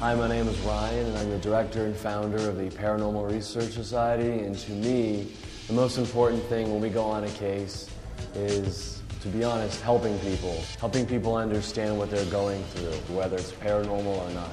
Hi, my name is Ryan, and I'm the director and founder of the Paranormal Research Society. And to me, the most important thing when we go on a case is, to be honest, helping people. Helping people understand what they're going through, whether it's paranormal or not.